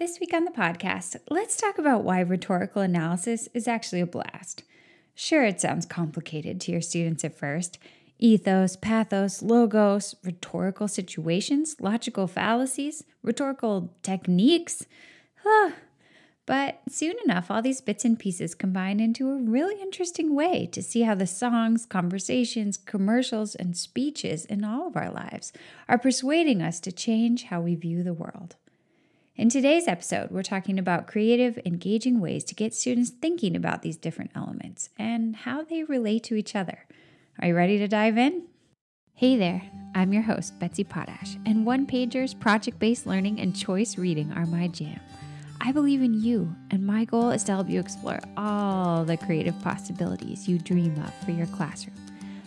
This week on the podcast, let's talk about why rhetorical analysis is actually a blast. Sure, it sounds complicated to your students at first ethos, pathos, logos, rhetorical situations, logical fallacies, rhetorical techniques. Huh. But soon enough, all these bits and pieces combine into a really interesting way to see how the songs, conversations, commercials, and speeches in all of our lives are persuading us to change how we view the world. In today's episode, we're talking about creative, engaging ways to get students thinking about these different elements and how they relate to each other. Are you ready to dive in? Hey there, I'm your host, Betsy Potash, and one pagers, project based learning, and choice reading are my jam. I believe in you, and my goal is to help you explore all the creative possibilities you dream of for your classroom.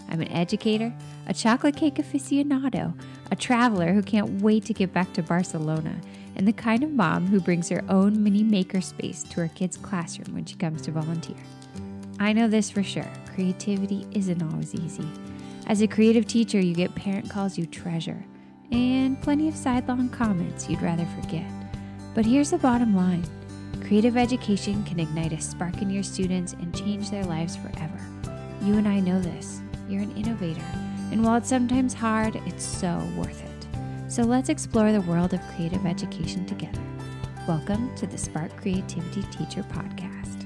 I'm an educator, a chocolate cake aficionado, a traveler who can't wait to get back to Barcelona and the kind of mom who brings her own mini maker space to her kid's classroom when she comes to volunteer. I know this for sure creativity isn't always easy. As a creative teacher, you get parent calls you treasure and plenty of sidelong comments you'd rather forget. But here's the bottom line creative education can ignite a spark in your students and change their lives forever. You and I know this. You're an innovator, and while it's sometimes hard, it's so worth it. So let's explore the world of creative education together. Welcome to the Spark Creativity Teacher Podcast.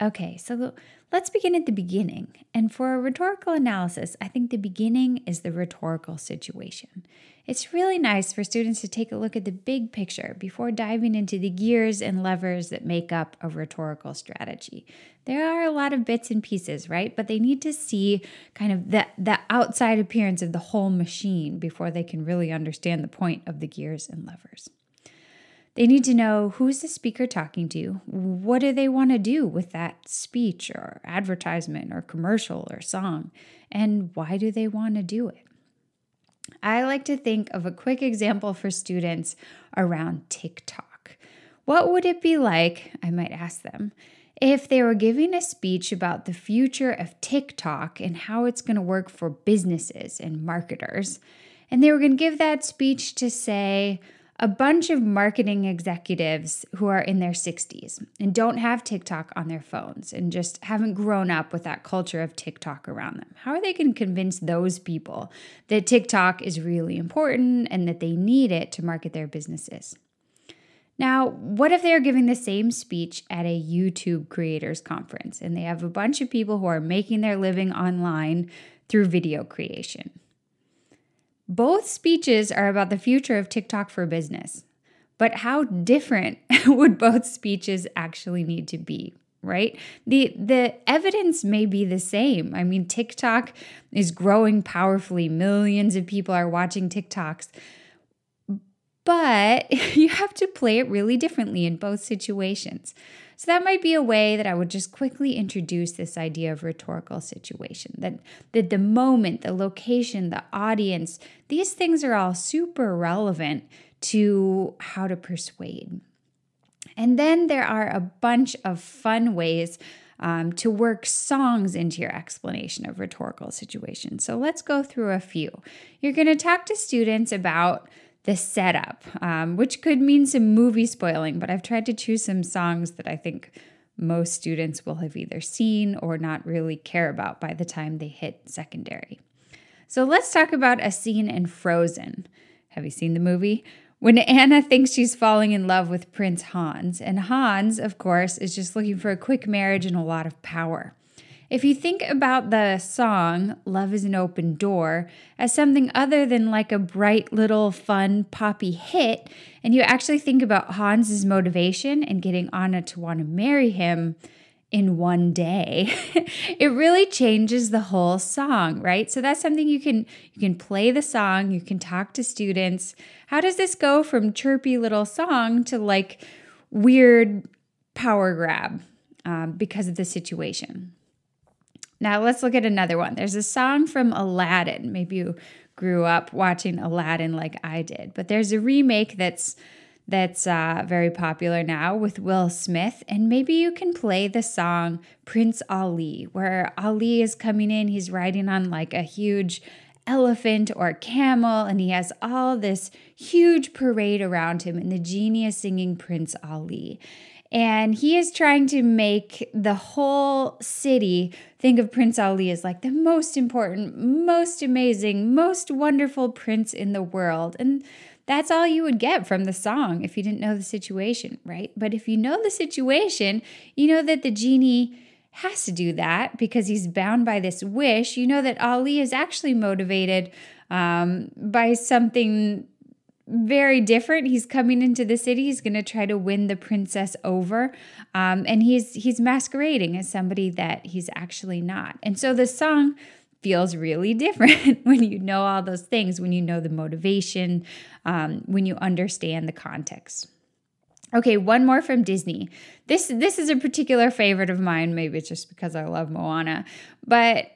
Okay, so let's begin at the beginning. And for a rhetorical analysis, I think the beginning is the rhetorical situation. It's really nice for students to take a look at the big picture before diving into the gears and levers that make up a rhetorical strategy. There are a lot of bits and pieces, right? But they need to see kind of the, the outside appearance of the whole machine before they can really understand the point of the gears and levers. They need to know who's the speaker talking to? What do they want to do with that speech or advertisement or commercial or song? And why do they want to do it? I like to think of a quick example for students around TikTok. What would it be like, I might ask them, if they were giving a speech about the future of TikTok and how it's going to work for businesses and marketers? And they were going to give that speech to say, a bunch of marketing executives who are in their 60s and don't have TikTok on their phones and just haven't grown up with that culture of TikTok around them. How are they going to convince those people that TikTok is really important and that they need it to market their businesses? Now, what if they're giving the same speech at a YouTube creators conference and they have a bunch of people who are making their living online through video creation? Both speeches are about the future of TikTok for business. But how different would both speeches actually need to be? right the the evidence may be the same i mean tiktok is growing powerfully millions of people are watching tiktoks but you have to play it really differently in both situations so that might be a way that I would just quickly introduce this idea of rhetorical situation. That, that the moment, the location, the audience, these things are all super relevant to how to persuade. And then there are a bunch of fun ways um, to work songs into your explanation of rhetorical situations. So let's go through a few. You're going to talk to students about the setup, um, which could mean some movie spoiling, but I've tried to choose some songs that I think most students will have either seen or not really care about by the time they hit secondary. So let's talk about a scene in Frozen. Have you seen the movie? When Anna thinks she's falling in love with Prince Hans, and Hans, of course, is just looking for a quick marriage and a lot of power. If you think about the song Love is an Open Door as something other than like a bright little fun poppy hit, and you actually think about Hans's motivation and getting Anna to want to marry him in one day, it really changes the whole song, right? So that's something you can you can play the song, you can talk to students. How does this go from chirpy little song to like weird power grab um, because of the situation? Now let's look at another one. There's a song from Aladdin. Maybe you grew up watching Aladdin like I did, but there's a remake that's that's uh, very popular now with Will Smith, and maybe you can play the song Prince Ali, where Ali is coming in. He's riding on like a huge elephant or camel, and he has all this huge parade around him, and the genie is singing Prince Ali. And he is trying to make the whole city think of Prince Ali as like the most important, most amazing, most wonderful prince in the world. And that's all you would get from the song if you didn't know the situation, right? But if you know the situation, you know that the genie has to do that because he's bound by this wish. You know that Ali is actually motivated um, by something very different. He's coming into the city. He's going to try to win the princess over, um, and he's he's masquerading as somebody that he's actually not. And so the song feels really different when you know all those things, when you know the motivation, um, when you understand the context. Okay, one more from Disney. This this is a particular favorite of mine. Maybe it's just because I love Moana, but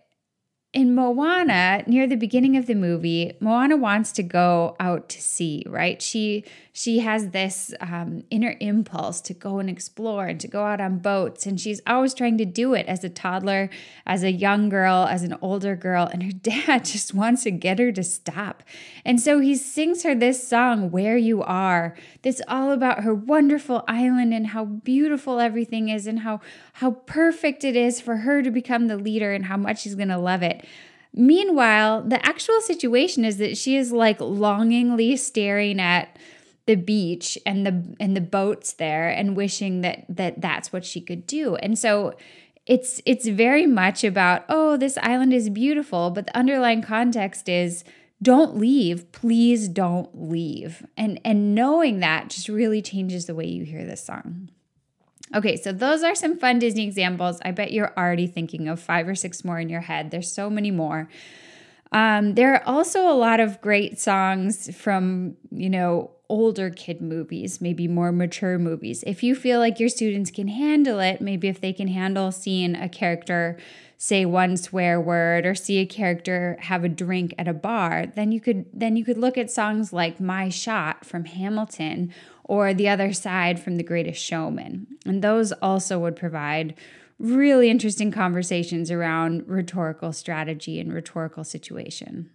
in Moana, near the beginning of the movie, Moana wants to go out to sea, right? She she has this um, inner impulse to go and explore and to go out on boats, and she's always trying to do it as a toddler, as a young girl, as an older girl, and her dad just wants to get her to stop. And so he sings her this song, "Where You Are." That's all about her wonderful island and how beautiful everything is, and how how perfect it is for her to become the leader, and how much she's gonna love it. Meanwhile, the actual situation is that she is like longingly staring at the beach and the and the boats there and wishing that that that's what she could do. And so it's it's very much about oh this island is beautiful, but the underlying context is don't leave, please don't leave. And and knowing that just really changes the way you hear this song. Okay, so those are some fun Disney examples. I bet you're already thinking of five or six more in your head. There's so many more. Um, there are also a lot of great songs from, you know, older kid movies, maybe more mature movies. If you feel like your students can handle it, maybe if they can handle seeing a character say one swear word or see a character have a drink at a bar, then you could then you could look at songs like My Shot from Hamilton or The Other Side from The Greatest Showman. And those also would provide really interesting conversations around rhetorical strategy and rhetorical situation.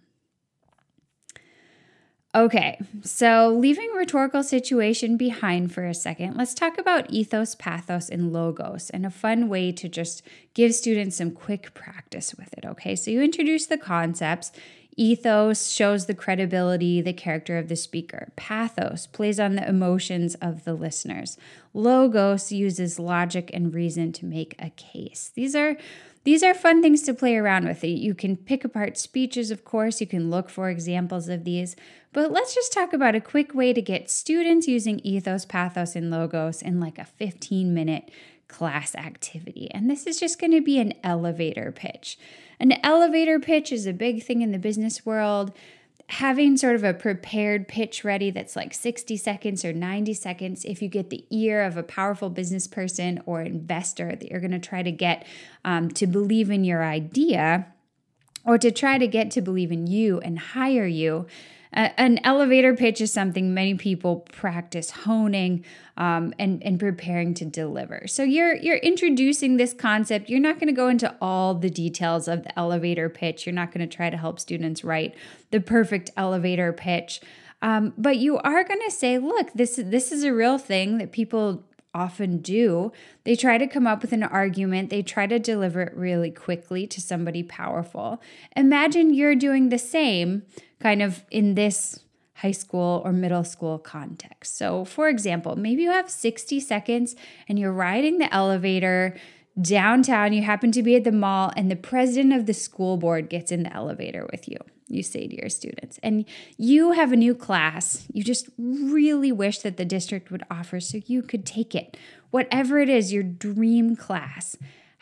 Okay, so leaving rhetorical situation behind for a second, let's talk about ethos, pathos, and logos and a fun way to just give students some quick practice with it. Okay, so you introduce the concepts, Ethos shows the credibility, the character of the speaker. Pathos plays on the emotions of the listeners. Logos uses logic and reason to make a case. These are these are fun things to play around with. You can pick apart speeches, of course, you can look for examples of these, but let's just talk about a quick way to get students using ethos, pathos, and logos in like a 15 minute class activity. And this is just going to be an elevator pitch. An elevator pitch is a big thing in the business world. Having sort of a prepared pitch ready that's like 60 seconds or 90 seconds, if you get the ear of a powerful business person or investor that you're going to try to get um, to believe in your idea or to try to get to believe in you and hire you, an elevator pitch is something many people practice honing um, and, and preparing to deliver. So you're you're introducing this concept. You're not going to go into all the details of the elevator pitch. You're not going to try to help students write the perfect elevator pitch. Um, but you are going to say, look, this this is a real thing that people often do. They try to come up with an argument, they try to deliver it really quickly to somebody powerful. Imagine you're doing the same kind of in this high school or middle school context. So, for example, maybe you have 60 seconds and you're riding the elevator downtown, you happen to be at the mall, and the president of the school board gets in the elevator with you you say to your students. And you have a new class you just really wish that the district would offer so you could take it. Whatever it is, your dream class.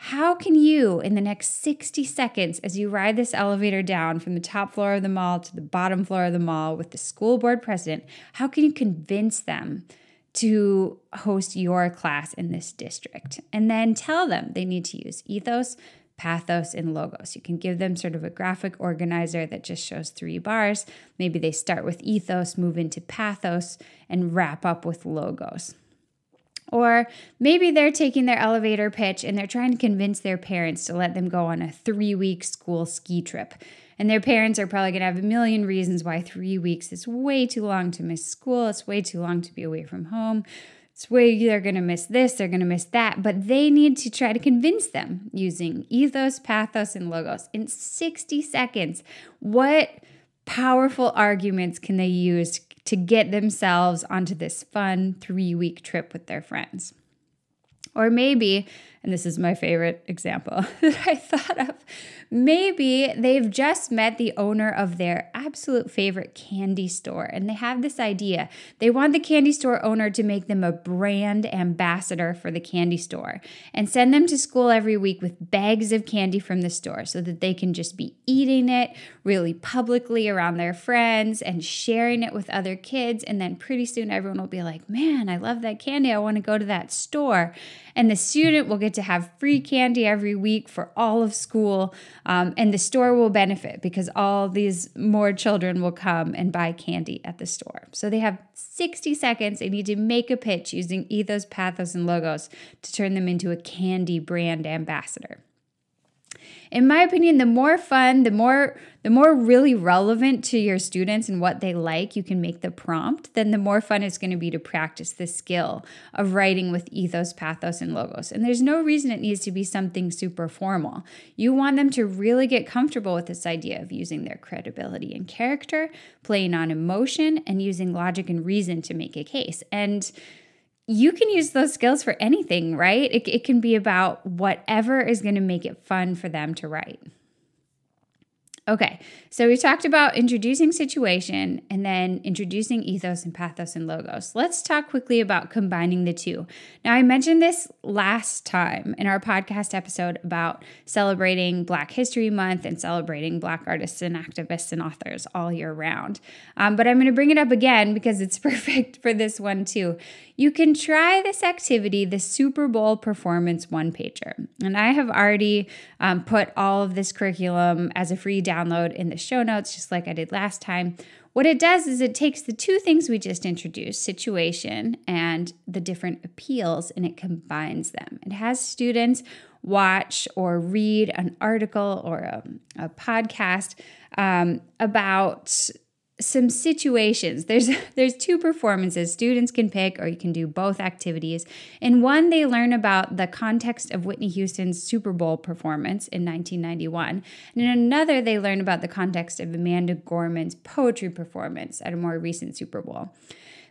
How can you, in the next 60 seconds, as you ride this elevator down from the top floor of the mall to the bottom floor of the mall with the school board president, how can you convince them to host your class in this district? And then tell them they need to use ethos, pathos, and logos. You can give them sort of a graphic organizer that just shows three bars. Maybe they start with ethos, move into pathos, and wrap up with logos. Or maybe they're taking their elevator pitch and they're trying to convince their parents to let them go on a three week school ski trip. And their parents are probably going to have a million reasons why three weeks is way too long to miss school. It's way too long to be away from home. Way they're going to miss this, they're going to miss that. But they need to try to convince them using ethos, pathos, and logos in 60 seconds. What powerful arguments can they use to get themselves onto this fun three week trip with their friends? Or maybe and this is my favorite example that I thought of. Maybe they've just met the owner of their absolute favorite candy store and they have this idea. They want the candy store owner to make them a brand ambassador for the candy store and send them to school every week with bags of candy from the store so that they can just be eating it really publicly around their friends and sharing it with other kids. And then pretty soon everyone will be like, man, I love that candy. I want to go to that store. And the student will get to have free candy every week for all of school. Um, and the store will benefit because all these more children will come and buy candy at the store. So they have 60 seconds. They need to make a pitch using ethos, pathos, and logos to turn them into a candy brand ambassador in my opinion, the more fun, the more the more really relevant to your students and what they like you can make the prompt, then the more fun it's going to be to practice the skill of writing with ethos, pathos, and logos. And there's no reason it needs to be something super formal. You want them to really get comfortable with this idea of using their credibility and character, playing on emotion, and using logic and reason to make a case. And you can use those skills for anything, right? It, it can be about whatever is going to make it fun for them to write. Okay, so we talked about introducing situation and then introducing ethos and pathos and logos. Let's talk quickly about combining the two. Now, I mentioned this last time in our podcast episode about celebrating Black History Month and celebrating Black artists and activists and authors all year round. Um, but I'm going to bring it up again because it's perfect for this one too. You can try this activity, the Super Bowl performance one pager. And I have already um, put all of this curriculum as a free download in the show notes, just like I did last time. What it does is it takes the two things we just introduced situation and the different appeals and it combines them. It has students watch or read an article or a, a podcast um, about some situations. There's there's two performances. Students can pick or you can do both activities. In one they learn about the context of whitney houston's super bowl performance in 1991 and in another they learn about the context of amanda gorman's poetry performance at a more recent super bowl.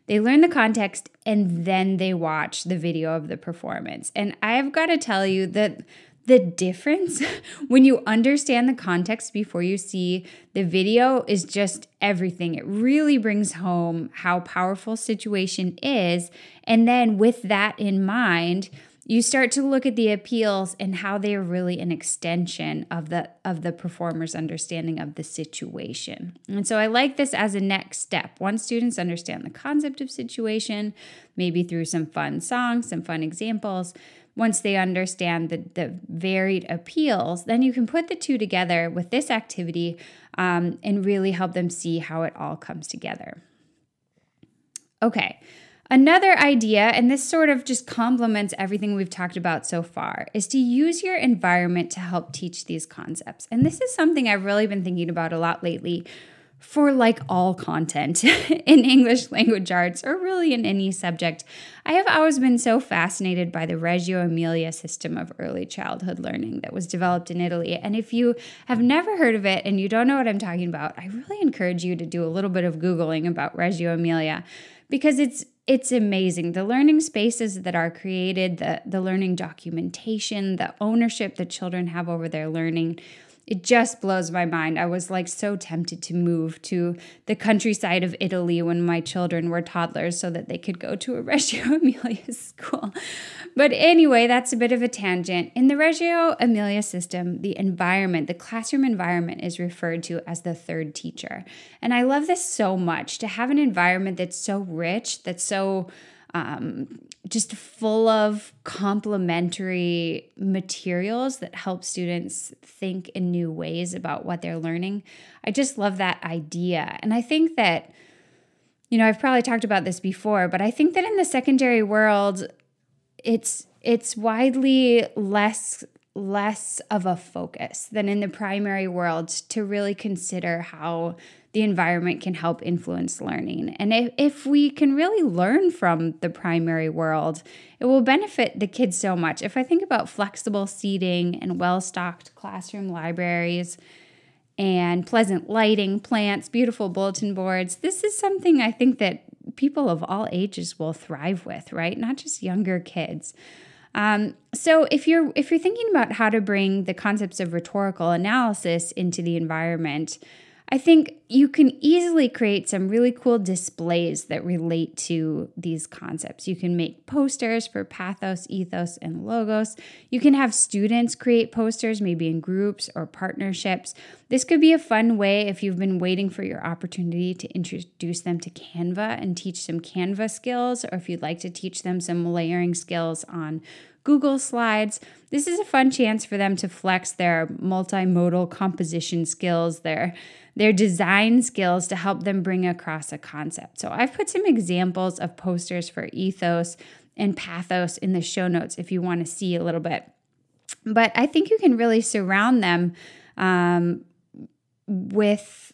They learn the context and then they watch the video of the performance. And i've got to tell you that the difference when you understand the context before you see the video is just everything. It really brings home how powerful situation is. And then with that in mind, you start to look at the appeals and how they are really an extension of the of the performer's understanding of the situation. And so I like this as a next step. Once students understand the concept of situation, maybe through some fun songs, some fun examples, once they understand the, the varied appeals, then you can put the two together with this activity um, and really help them see how it all comes together. Okay, another idea, and this sort of just complements everything we've talked about so far, is to use your environment to help teach these concepts. And this is something I've really been thinking about a lot lately for like all content in English language arts or really in any subject. I have always been so fascinated by the Reggio Emilia system of early childhood learning that was developed in Italy. And if you have never heard of it and you don't know what I'm talking about, I really encourage you to do a little bit of Googling about Reggio Emilia because it's it's amazing the learning spaces that are created the the learning documentation the ownership that children have over their learning it just blows my mind. I was like so tempted to move to the countryside of Italy when my children were toddlers so that they could go to a Reggio Emilia school. But anyway, that's a bit of a tangent. In the Reggio Emilia system, the environment, the classroom environment is referred to as the third teacher. And I love this so much to have an environment that's so rich, that's so um, just full of complementary materials that help students think in new ways about what they're learning. I just love that idea. And I think that, you know, I've probably talked about this before, but I think that in the secondary world, it's it's widely less less of a focus than in the primary world to really consider how the environment can help influence learning. And if, if we can really learn from the primary world, it will benefit the kids so much. If I think about flexible seating and well stocked classroom libraries, and pleasant lighting, plants, beautiful bulletin boards. This is something I think that people of all ages will thrive with, right? Not just younger kids. Um, so if you're if you're thinking about how to bring the concepts of rhetorical analysis into the environment, I think you can easily create some really cool displays that relate to these concepts. You can make posters for pathos, ethos, and logos. You can have students create posters, maybe in groups or partnerships. This could be a fun way if you've been waiting for your opportunity to introduce them to Canva and teach some Canva skills, or if you'd like to teach them some layering skills on Google Slides. This is a fun chance for them to flex their multimodal composition skills, their their design skills to help them bring across a concept. So I've put some examples of posters for ethos and pathos in the show notes if you want to see a little bit. But I think you can really surround them um, with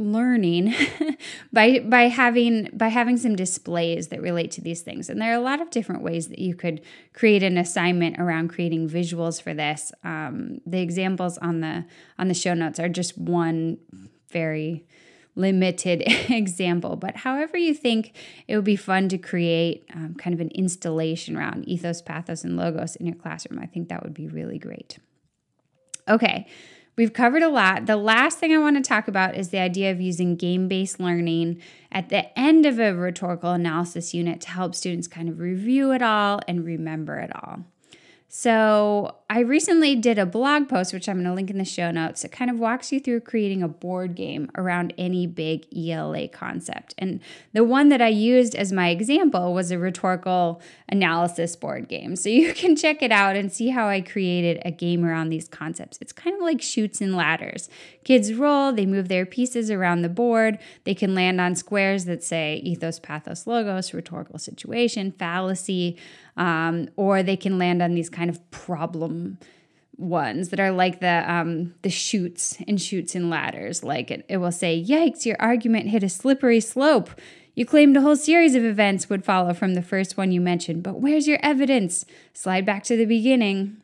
learning by by having by having some displays that relate to these things. And there are a lot of different ways that you could create an assignment around creating visuals for this. Um, the examples on the on the show notes are just one very limited example but however you think it would be fun to create um, kind of an installation around ethos pathos and logos in your classroom i think that would be really great. Okay We've covered a lot. The last thing I want to talk about is the idea of using game based learning at the end of a rhetorical analysis unit to help students kind of review it all and remember it all. So, I recently did a blog post, which I'm going to link in the show notes. It kind of walks you through creating a board game around any big ELA concept. And the one that I used as my example was a rhetorical analysis board game. So, you can check it out and see how I created a game around these concepts. It's kind of like Chutes and Ladders. Kids roll, they move their pieces around the board, they can land on squares that say ethos, pathos, logos, rhetorical situation, fallacy um, or they can land on these kind of problem ones that are like the um, the chutes and Chutes and Ladders. Like it, it will say, "Yikes! Your argument hit a slippery slope." You claimed a whole series of events would follow from the first one you mentioned, but where's your evidence? Slide back to the beginning.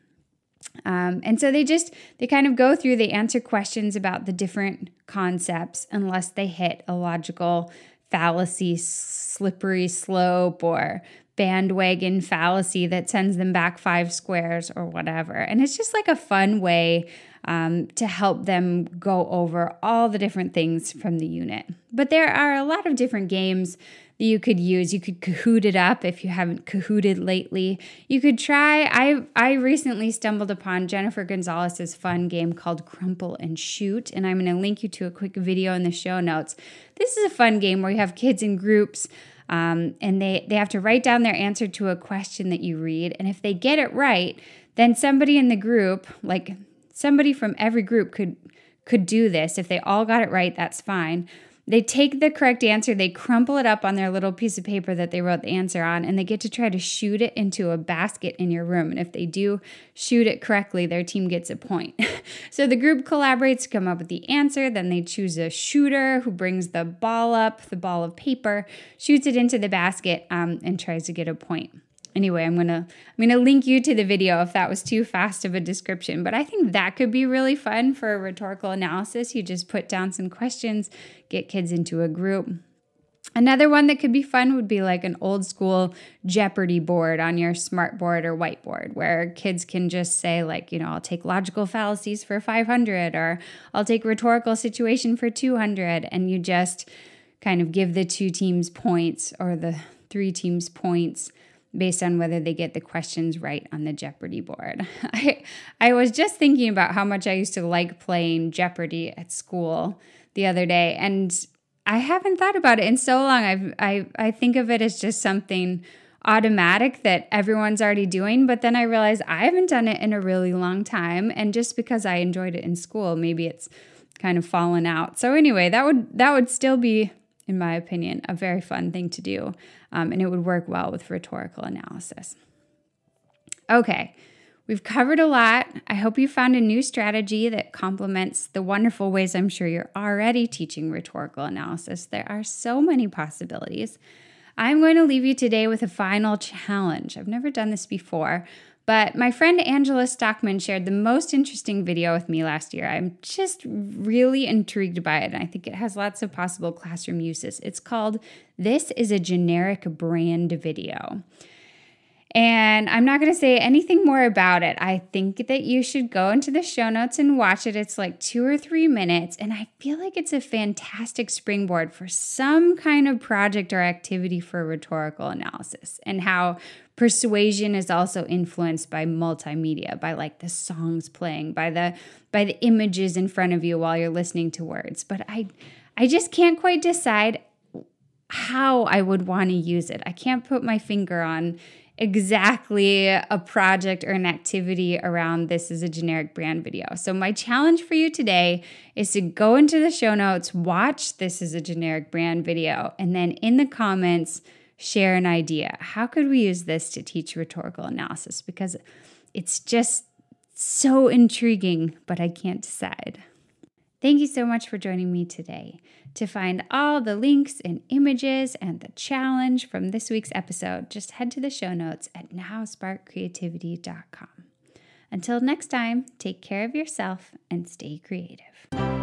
Um, and so they just they kind of go through they answer questions about the different concepts unless they hit a logical fallacy slippery slope or bandwagon fallacy that sends them back five squares or whatever. And it's just like a fun way um, to help them go over all the different things from the unit. But there are a lot of different games that you could use. You could Kahoot it up if you haven't Kahooted lately. You could try. I I recently stumbled upon Jennifer Gonzalez's fun game called Crumple and Shoot, and I'm going to link you to a quick video in the show notes. This is a fun game where you have kids in groups. Um, and they, they have to write down their answer to a question that you read. And if they get it right, then somebody in the group, like somebody from every group could could do this. If they all got it right, that's fine. They take the correct answer, they crumple it up on their little piece of paper that they wrote the answer on, and they get to try to shoot it into a basket in your room. And if they do shoot it correctly, their team gets a point. so the group collaborates to come up with the answer. Then they choose a shooter who brings the ball up, the ball of paper, shoots it into the basket, um, and tries to get a point anyway i'm gonna i'm gonna link you to the video if that was too fast of a description but i think that could be really fun for a rhetorical analysis you just put down some questions get kids into a group Another one that could be fun would be like an old school Jeopardy board on your smartboard or whiteboard where kids can just say, like, you know, I'll take logical fallacies for 500 or I'll take rhetorical situation for 200. And you just kind of give the two teams points or the three teams points based on whether they get the questions right on the Jeopardy board. I, I was just thinking about how much I used to like playing Jeopardy at school the other day, and I haven't thought about it in so long. I've, I, I think of it as just something automatic that everyone's already doing, but then I realized I haven't done it in a really long time, and just because I enjoyed it in school, maybe it's kind of fallen out. So anyway, that would that would still be in my opinion, a very fun thing to do. Um, and it would work well with rhetorical analysis. Okay, We've covered a lot. I hope you found a new strategy that complements the wonderful ways I'm sure you're already teaching rhetorical analysis. There are so many possibilities. I'm going to leave you today with a final challenge. I've never done this before, but my friend Angela Stockman shared the most interesting video with me last year. I'm just really intrigued by it, and I think it has lots of possible classroom uses. It's called This is a Generic Brand Video. And I'm not going to say anything more about it. I think that you should go into the show notes and watch it. It's like two or three minutes. And I feel like it's a fantastic springboard for some kind of project or activity for rhetorical analysis and how persuasion is also influenced by multimedia by like the songs playing by the by the images in front of you while you're listening to words but i i just can't quite decide how i would want to use it i can't put my finger on exactly a project or an activity around this is a generic brand video. So, my challenge for you today is to go into the show notes, watch this is a generic brand video, and then in the comments, share an idea. How could we use this to teach rhetorical analysis? Because it's just so intriguing, but I can't decide. Thank you so much for joining me today. To find all the links and images and the challenge from this week's episode, just head to the show notes at nowsparkcreativity.com. Until next time, take care of yourself and stay creative.